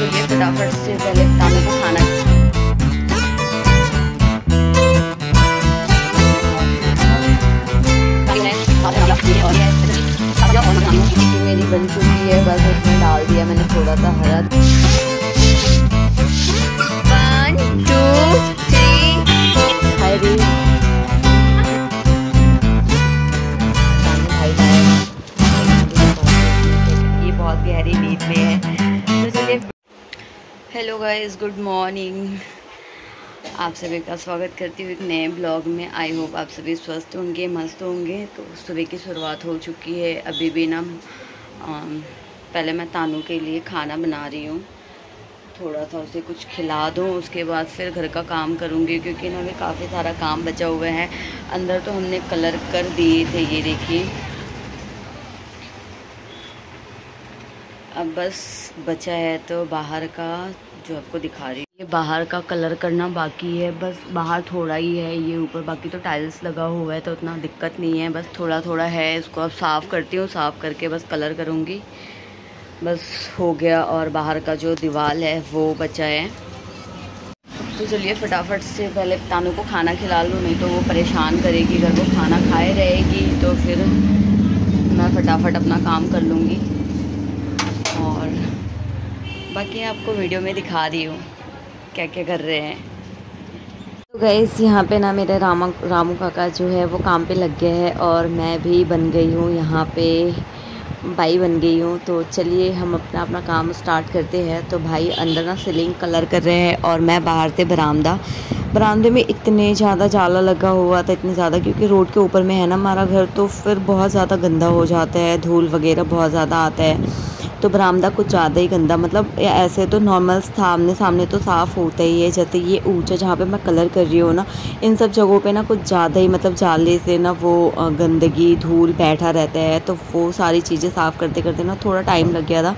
चलिए फटाफट से पहले तानू को खाना मेरी बन चुकी है, बस उसमें डाल दिया, मैंने थोड़ा सा हरा हेलो गाइस गुड मॉर्निंग आप सभी का स्वागत करती हूँ एक नए ब्लॉग में। आई होप आप सभी स्वस्थ होंगे, मस्त होंगे। तो सुबह की शुरुआत हो चुकी है। अभी भी ना पहले मैं तानू के लिए खाना बना रही हूँ। थोड़ा सा उसे कुछ खिला दूँ। उसके बाद फिर घर का काम करूँगी, क्योंकि ना अभी काफ़ी सारा काम बचा हुआ है। अंदर तो हमने कलर कर दिए थे, ये देखिए। अब बस बचा है तो बाहर का जो आपको दिखा रही हूँ। ये बाहर का कलर करना बाकी है। बस बाहर थोड़ा ही है ये ऊपर। बाकी तो टाइल्स लगा हुआ है तो उतना दिक्कत नहीं है। बस थोड़ा थोड़ा है इसको। अब साफ़ करती हूँ। साफ़ करके बस कलर करूँगी। बस हो गया और बाहर का जो दीवार है वो बचा है। तो चलिए फटाफट से पहले तानू को खाना खिला लूँ, नहीं तो वो परेशान करेगी। अगर वो खाना खाए रहेगी तो फिर मैं फटाफट अपना काम कर लूँगी। बाकी आपको वीडियो में दिखा रही हूँ क्या क्या कर रहे हैं। तो गैस यहाँ पे ना मेरे रामा, रामू काका जो है वो काम पे लग गया है और मैं भी बन गई हूँ, यहाँ पे भाई बन गई हूँ। तो चलिए हम अपना अपना काम स्टार्ट करते हैं। तो भाई अंदर ना सीलिंग कलर कर रहे हैं और मैं बाहर से बरामदा। बरामदे में इतने ज़्यादा जाला लगा हुआ था, इतने ज़्यादा, क्योंकि रोड के ऊपर में है ना हमारा घर तो फिर बहुत ज़्यादा गंदा हो जाता है, धूल वगैरह बहुत ज़्यादा आता है। तो बरामदा कुछ ज़्यादा ही गंदा मतलब ऐसे तो नॉर्मल सामने सामने तो साफ़ होता ही है, जैसे ये ऊँचा जहाँ पे मैं कलर कर रही हूँ ना, इन सब जगहों पे ना कुछ ज़्यादा ही मतलब जाले से ना वो गंदगी, धूल बैठा रहता है तो वो सारी चीज़ें साफ़ करते करते ना थोड़ा टाइम लग गया था,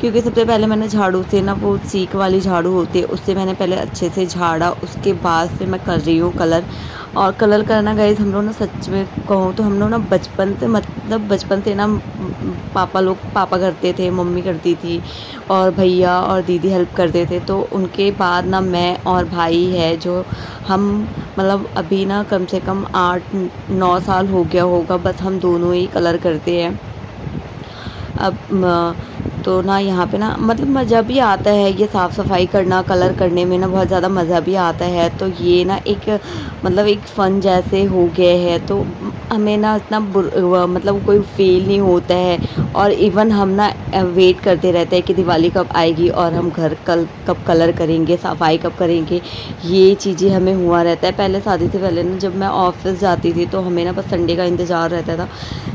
क्योंकि सबसे पहले मैंने झाड़ू से ना वो सीख वाली झाड़ू होती है, उससे मैंने पहले अच्छे से झाड़ा, उसके बाद फिर मैं कर रही हूँ कलर और कलर करना गई हम लोग ना सच में कहूँ तो हम लोग ना बचपन से मतलब बचपन से ना पापा लोग, पापा करते थे, मम्मी करती थी और भैया और दीदी हेल्प करते थे। तो उनके बाद ना मैं और भाई है जो हम मतलब अभी ना कम से कम आठ, नौ साल हो गया होगा, बस हम दोनों ही कलर करते हैं। अब तो ना यहाँ पे ना मतलब मज़ा भी आता है ये साफ़ सफ़ाई करना कलर करने में ना बहुत ज़्यादा मज़ा भी आता है। तो ये ना एक मतलब एक फ़न जैसे हो गए है। तो हमें ना इतना मतलब कोई फील नहीं होता है। और इवन हम ना वेट करते रहते हैं कि दिवाली कब आएगी और हम घर कल, कब कलर करेंगे, सफ़ाई कब करेंगे, ये चीज़ें हमें हुआ रहता है। पहले शादी से पहले ना, जब मैं ऑफ़िस जाती थी तो हमें ना बस संडे का इंतज़ार रहता था।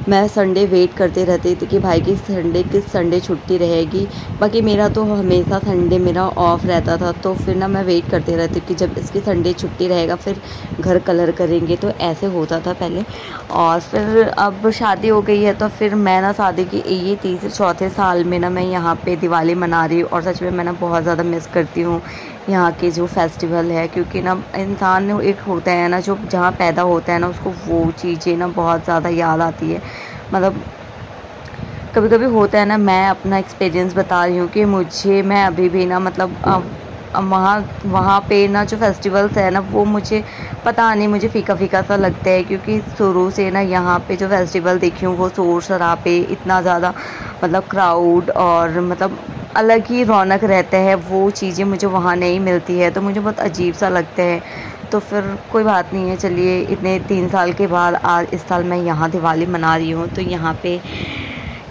मैं संडे वेट करते रहती थी कि भाई की संडे किस संडे छुट्टी रहेगी। बाकी मेरा तो हमेशा संडे मेरा ऑफ़ रहता था तो फिर ना मैं वेट करते रहती कि जब इसकी संडे छुट्टी रहेगा, फिर घर कलर करेंगे तो ऐसे होता था पहले। और फिर अब शादी हो गई है तो फिर मैं ना शादी की ये तीसरे चौथे साल में ना मैं यहाँ पे दिवाली मना रही हूँ और सच में मैं ना बहुत ज़्यादा मिस करती हूँ यहाँ के जो फेस्टिवल है क्योंकि ना इंसान एक होता है ना जो जहाँ पैदा होता है ना उसको वो चीज़ें ना बहुत ज़्यादा याद आती है। मतलब कभी कभी होता है ना मैं अपना एक्सपीरियंस बता रही हूँ कि मुझे मैं अभी भी ना मतलब वहाँ वहाँ पे ना जो फेस्टिवल्स है ना, वो मुझे पता नहीं, मुझे फ़ीका फ़ीका सा लगता है क्योंकि शुरू से ना यहाँ पे जो फेस्टिवल देखी हूँ, वो शोर शराबे, इतना ज़्यादा मतलब क्राउड और मतलब अलग ही रौनक रहता है, वो चीज़ें मुझे वहाँ नहीं मिलती है तो मुझे बहुत अजीब सा लगता है। तो फिर कोई बात नहीं है, चलिए इतने तीन साल के बाद आज इस साल मैं यहाँ दिवाली मना रही हूँ तो यहाँ पे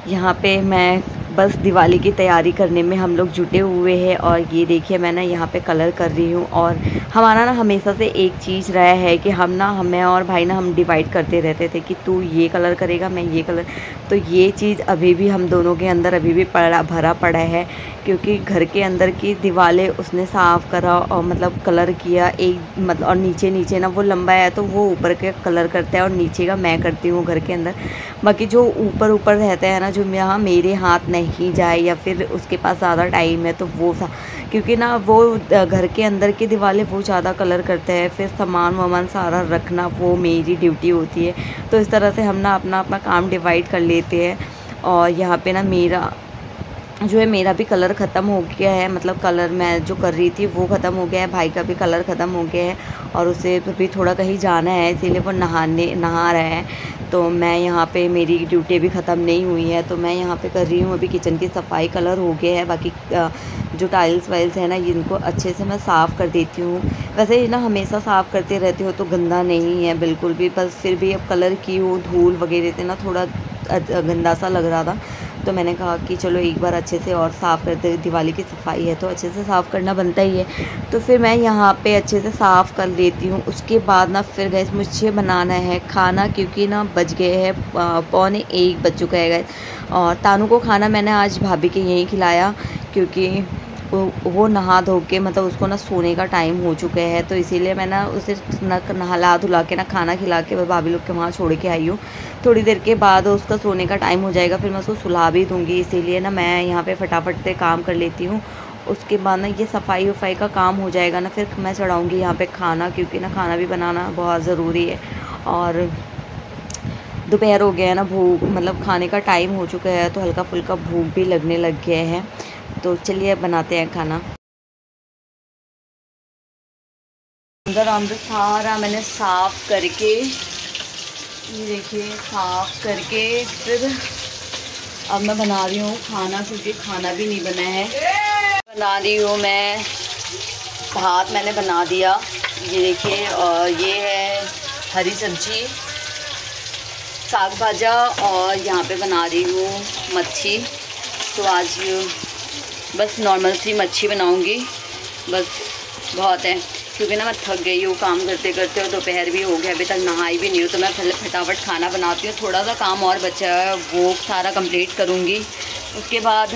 यहाँ पे मैं बस दिवाली की तैयारी करने में हम लोग जुटे हुए हैं और ये देखिए मैं ना यहाँ पे कलर कर रही हूँ और हमारा ना हमेशा से एक चीज़ रहा है कि हम ना, हमें और भाई ना हम डिवाइड करते रहते थे कि तू ये कलर करेगा, मैं ये कलर तो ये चीज़ अभी भी हम दोनों के अंदर अभी भी पड़ा, भरा पड़ा है क्योंकि घर के अंदर की दीवारें उसने साफ़ करा और मतलब कलर किया, एक मतलब और नीचे नीचे ना वो लंबा है तो वो ऊपर के कलर करता है और नीचे का मैं करती हूँ घर के अंदर। बाकी जो ऊपर ऊपर रहता है ना, जो यहाँ मेरे हाथ नहीं जाए या फिर उसके पास ज़्यादा टाइम है तो वो सा, क्योंकि ना वो घर के अंदर की दिवाले वो ज़्यादा कलर करते हैं, फिर सामान वामान सारा रखना वो मेरी ड्यूटी होती है। तो इस तरह से हम ना अपना अपना काम डिवाइड कर लेते हैं और यहाँ पे ना मेरा जो है मेरा भी कलर ख़त्म हो गया है मतलब कलर मैं जो कर रही थी वो ख़त्म हो गया है, भाई का भी कलर ख़त्म हो गया है और उसे भी थोड़ा कहीं जाना है, इसीलिए वो नहाने, नहा रहा है। तो मैं यहाँ पे, मेरी ड्यूटी भी ख़त्म नहीं हुई है तो मैं यहाँ पे कर रही हूँ, अभी किचन की सफ़ाई कलर हो गया है, बाकी जो टाइल्स वाइल्स है ना, इनको अच्छे से मैं साफ़ कर देती हूँ। वैसे ना, हमेशा साफ़ करते रहती हो तो गंदा नहीं है, बिल्कुल भी, बस फिर भी अब कलर की हूँ, धूल वगैरह से ना थोड़ा गंदा सा लग रहा था। तो मैंने कहा कि चलो एक बार अच्छे से और साफ़ कर दे, दिवाली की सफ़ाई है तो अच्छे से साफ़ करना बनता ही है। तो फिर मैं यहाँ पे अच्छे से साफ़ कर लेती हूँ। उसके बाद ना फिर गैस मुझे बनाना है खाना क्योंकि ना बच गए हैं पौने एक बज चुका है गैस और तानू को खाना मैंने आज भाभी के यहीं खिलाया क्योंकि वो नहा धो के मतलब उसको ना सोने का टाइम हो चुका है तो इसीलिए मैं ना उसे नहला धुला के ना खाना खिला के मैं भाभी लोग के वहाँ छोड़ के आई हूँ। थोड़ी देर के बाद उसका सोने का टाइम हो जाएगा, फिर मैं उसको सुला भी दूँगी, इसीलिए ना मैं यहाँ पे फटाफट से काम कर लेती हूँ। उसके बाद ना ये सफ़ाई वफाई का काम हो जाएगा ना, फिर मैं चढ़ाऊँगी यहाँ पे खाना, क्योंकि ना खाना भी बनाना बहुत ज़रूरी है। और दोपहर हो गया है ना, भूख मतलब खाने का टाइम हो चुका है तो हल्का फुल्का भूख भी लगने लग गया है। तो चलिए बनाते हैं खाना। अंदर अंदर सारा मैंने साफ़ करके, ये देखिए, साफ़ करके फिर अब मैं बना रही हूँ खाना, क्योंकि खाना भी नहीं बना है। बना रही हूँ मैं भात मैंने बना दिया। ये देखिए, और ये है हरी सब्ज़ी, साग भाजा, और यहाँ पे बना रही हूँ मच्छी। तो आज बस नॉर्मल सी मच्छी बनाऊँगी। बस बहुत है। क्योंकि ना मैं थक गई हूँ काम करते करते और दोपहर भी हो गया, अभी तक नहाई भी नहीं हूँ तो मैं पहले फटाफट खाना बनाती हूँ। थोड़ा सा काम और बचा है, वो सारा कंप्लीट करूँगी। उसके बाद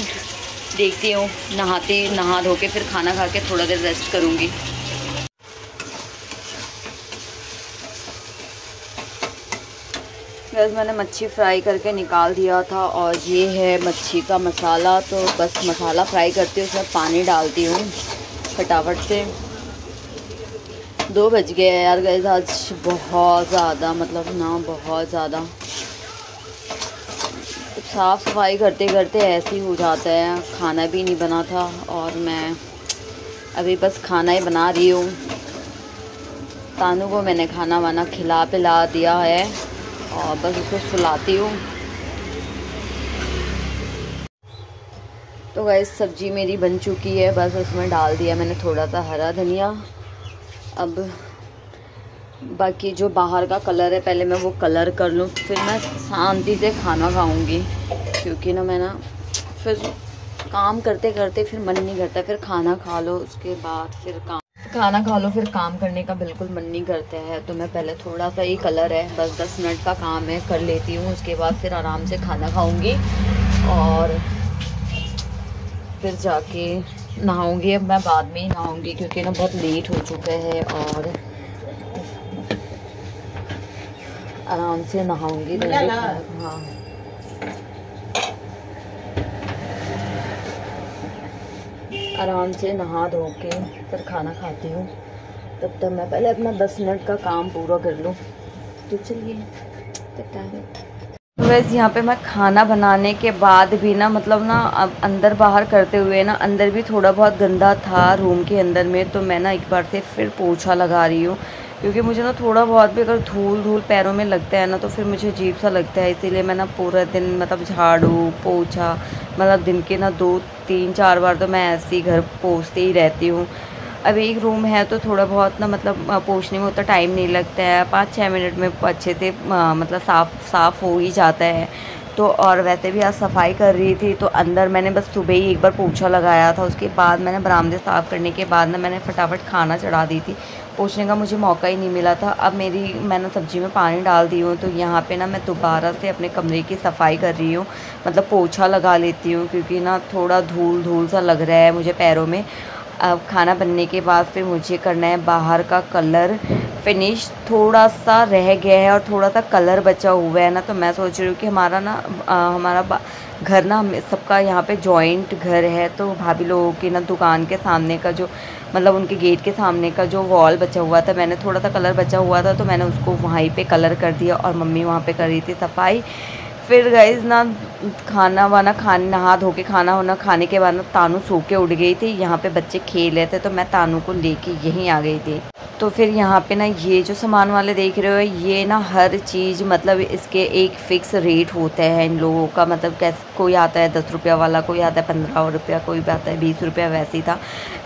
देखती हूँ, नहाती, नहा धो के फिर खाना खा के थोड़ा देर रेस्ट करूँगी। बस मैंने मच्छी फ्राई करके निकाल दिया था और ये है मच्छी का मसाला। तो बस मसाला फ्राई करती हूँ, उसमें पानी डालती हूँ फटाफट से। दो बज गए यार गए आज बहुत ज़्यादा मतलब ना बहुत ज़्यादा। साफ़ सफ़ाई करते करते ऐसे ही हो जाता है, खाना भी नहीं बना था और मैं अभी बस खाना ही बना रही हूँ। तानू को मैंने खाना वाना खिला पिला दिया है। और बस उसको सुलाती हूँ। तो गैस सब्ज़ी मेरी बन चुकी है, बस उसमें डाल दिया मैंने थोड़ा सा हरा धनिया। अब बाकी जो बाहर का कलर है, पहले मैं वो कलर कर लूँ, फिर मैं शांति से खाना खाऊँगी। क्योंकि ना मैं ना फिर काम करते करते फिर मन नहीं करता, फिर खाना खा लो, उसके बाद फिर काम। खाना खा लो फिर काम करने का बिल्कुल मन नहीं करता है। तो मैं पहले थोड़ा सा ही कलर है बस दस मिनट का काम है कर लेती हूँ। उसके बाद फिर आराम से खाना खाऊँगी और फिर जाके नहाऊँगी। अब मैं बाद में ही नहाऊँगी क्योंकि ना बहुत लेट हो चुका है और आराम से नहाऊँगी। हाँ। आराम से नहा धो के, फिर खाना खाती हूँ। तब तक मैं पहले अपना दस मिनट का काम पूरा कर लूँ। तो चलिए टाइम वैसे यहाँ पे मैं खाना बनाने के बाद भी ना मतलब ना, अब अंदर बाहर करते हुए ना, अंदर भी थोड़ा बहुत गंदा था रूम के अंदर में तो मैं ना एक बार से फिर पोछा लगा रही हूँ। क्योंकि मुझे ना थोड़ा बहुत भी अगर धूल धूल पैरों में लगता है ना तो फिर मुझे अजीब सा लगता है। इसीलिए मैं ना पूरा दिन मतलब झाड़ू, पोछा मतलब दिन के ना दो, तीन, चार बार तो मैं ऐसे ही घर पोछते ही रहती हूँ। अब एक रूम है तो थोड़ा बहुत ना मतलब पोछने में उतना टाइम नहीं लगता है। पाँच छः मिनट में अच्छे से मतलब साफ़ साफ़ हो ही जाता है। तो और वैसे भी आज सफ़ाई कर रही थी तो अंदर मैंने बस सुबह ही एक बार पोछा लगाया था, उसके बाद मैंने बरामदे साफ़ करने के बाद ना मैंने फटाफट खाना चढ़ा दी थी। पोछने का मुझे मौका ही नहीं मिला था। अब मेरी, मैंने सब्ज़ी में पानी डाल दी हूँ तो यहाँ पे ना मैं दोबारा से अपने कमरे की सफ़ाई कर रही हूँ। मतलब पोछा लगा लेती हूँ, क्योंकि ना थोड़ा धूल धूल सा लग रहा है मुझे पैरों में। अब खाना बनने के बाद फिर मुझे करना है बाहर का कलर। फिनिश थोड़ा सा रह गया है और थोड़ा सा कलर बचा हुआ है ना तो मैं सोच रही हूँ कि हमारा ना आ, हमारा घर ना सबका यहाँ पे जॉइंट घर है तो भाभी लोगों की ना दुकान के सामने का जो मतलब उनके गेट के सामने का जो वॉल बचा हुआ था मैंने थोड़ा सा कलर बचा हुआ था तो मैंने उसको वहीं पे कलर कर दिया और मम्मी वहाँ पे कर रही थी सफ़ाई। फिर गई ना खाना वाना खाने, नहा धो के खाना वाना खाने के बाद ना तानू सो के उड़ गई थी। यहाँ पे बच्चे खेल रहे थे तो मैं तानू को लेके यहीं आ गई थी। तो फिर यहाँ पे ना ये जो सामान वाले देख रहे हो, ये ना हर चीज़ मतलब इसके एक फ़िक्स रेट होता है इन लोगों का। मतलब कैसे, कोई आता है दस रुपया वाला, कोई आता है पंद्रह रुपया, कोई आता है बीस रुपया, वैसे ही था।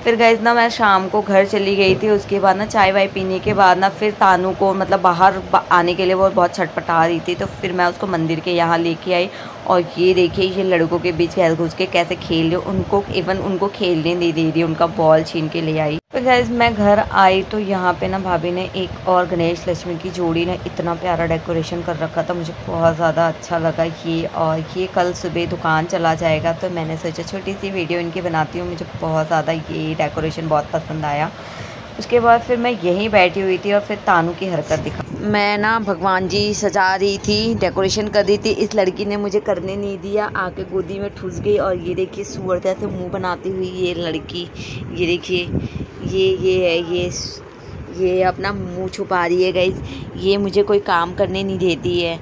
फिर गए ना मैं शाम को घर चली गई थी, उसके बाद ना चाय वाय पीने के बाद ना फिर तानू को मतलब बाहर आने के लिए वो बहुत छटपटा रही थी तो फिर मैं उसको मंदिर के यहाँ लेके आई। और ये देखिए, ये लड़कों के बीच घुस घुस के कैसे खेल रहे उनको इवन उनको खेलने नहीं दे रही उनका बॉल छीन के ले आई। तो गैस मैं घर आई तो यहाँ पे ना भाभी ने एक और गणेश लक्ष्मी की जोड़ी ने इतना प्यारा डेकोरेशन कर रखा था, मुझे बहुत ज़्यादा अच्छा लगा ये और ये कल सुबह दुकान चला जाएगा तो मैंने सोचा छोटी सी वीडियो इनकी बनाती हूँ, मुझे बहुत ज़्यादा ये डेकोरेशन बहुत पसंद आया। उसके बाद फिर मैं यहीं बैठी हुई थी और फिर तानू की हरकत दिखा। मैं ना भगवान जी सजा रही थी डेकोरेशन कर रही थी, इस लड़की ने मुझे करने नहीं दिया, आके गोदी में ठुस गई और ये देखिए सुअर जैसे मुँह बनाती हुई ये लड़की, ये देखिए ये ये है, ये ये अपना मुँह छुपा रही है गई ये मुझे कोई काम करने नहीं देती है.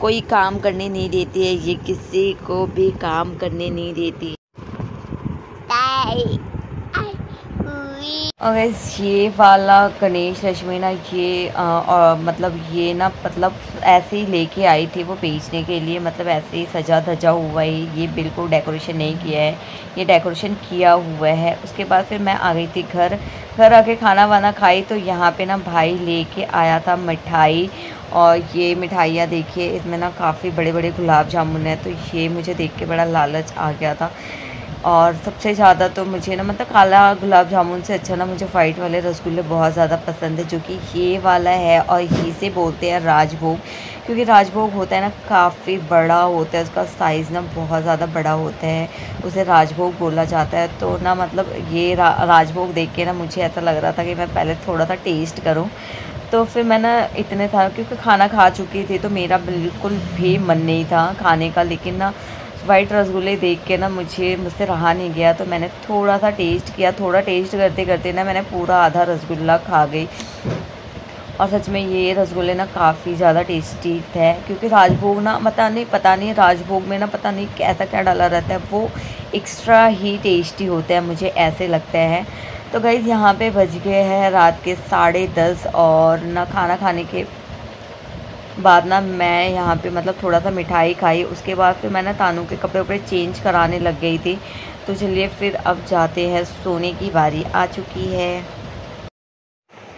कोई काम करने नहीं देती है. ये किसी को भी काम करने नहीं देती. और ये वाला गणेश लक्ष्मी ना ये आ, आ, मतलब ये ना मतलब ऐसे ही लेके आई थी वो बेचने के लिए मतलब ऐसे ही सजा धजा हुआ है ये बिल्कुल डेकोरेशन नहीं किया है ये डेकोरेशन किया हुआ है। उसके बाद फिर मैं आ गई थी घर घर आके खाना वाना खाई तो यहाँ पे ना भाई लेके आया था मिठाई और ये मिठाइयाँ देखिए इसमें ना काफ़ी बड़े बड़े गुलाब जामुन है तो ये मुझे देख के बड़ा लालच आ गया था। और सबसे ज़्यादा तो मुझे ना मतलब काला गुलाब जामुन से अच्छा ना मुझे वाइट वाले रसगुल्ले बहुत ज़्यादा पसंद है जो कि ये वाला है और ये से बोलते हैं राजभोग। क्योंकि राजभोग होता है ना काफ़ी बड़ा होता है उसका साइज़ ना बहुत ज़्यादा बड़ा होता है उसे राजभोग बोला जाता है। तो ना मतलब ये रा, राजभोग देख के ना मुझे ऐसा लग रहा था कि मैं पहले थोड़ा सा टेस्ट करूँ। तो फिर मैं ना इतने था क्योंकि खाना खा चुकी थी तो मेरा बिल्कुल भी मन नहीं था खाने का लेकिन ना वाइट रसगुल्ले देख के ना मुझे, मुझसे रहा नहीं गया तो मैंने थोड़ा सा टेस्ट किया, थोड़ा टेस्ट करते करते ना मैंने पूरा आधा रसगुल्ला खा गई। और सच में ये रसगुल्ले ना काफ़ी ज़्यादा टेस्टी थे, क्योंकि राजभोग ना, पता नहीं पता नहीं राजभोग में ना, पता नहीं कैसा क्या डाला रहता है, वो एक्स्ट्रा ही टेस्टी होता है, मुझे ऐसे लगता है। तो गई यहाँ पे बज गए हैं रात के साढ़े दस और ना खाना खाने के बाद ना मैं यहाँ पे मतलब थोड़ा सा मिठाई खाई, उसके बाद फिर मैंने तानू के कपड़े वपड़े चेंज कराने लग गई थी। तो चलिए फिर अब जाते हैं सोने की बारी, आ चुकी है।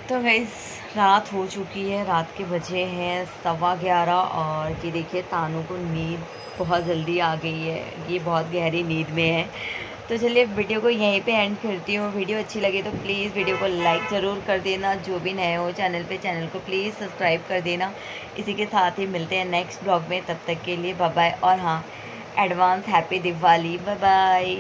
तो गई रात हो चुकी है, रात के बजे हैं, सवा ग्यारह और ये देखिए तानू को नींद बहुत जल्दी आ गई है, ये बहुत गहरी नींद में है। तो चलिए वीडियो को यहीं पे एंड करती हूँ। वीडियो अच्छी लगे तो प्लीज़ वीडियो को लाइक ज़रूर कर देना। जो भी नए हो चैनल पे चैनल को प्लीज़ सब्सक्राइब कर देना। इसी के साथ ही मिलते हैं नेक्स्ट ब्लॉग में। तब तक के लिए बाय और हाँ advance happy Diwali. Bye bye